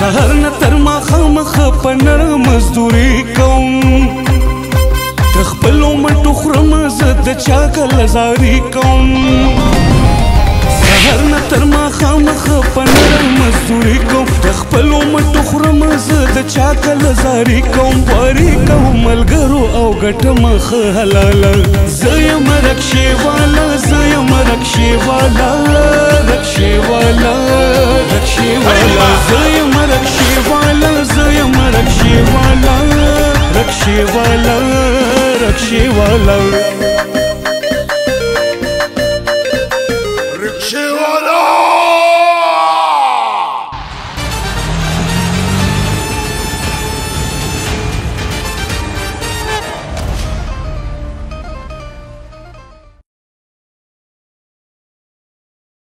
سحر نه تر ما خامخ په نر مزدوري کوم تخپل مټو خرم زه د چا کله زاري کوم سحر نه تر ما خامخ په نر مزدوري کوم تخپل مټو خرم زه د چا کله زاري کوم واري کوم ملګرو او ګټم خ حلال زه یم رکشي والا زه یم رکشي والا رکشي والا și vă